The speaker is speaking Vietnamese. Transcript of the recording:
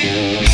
Yeah.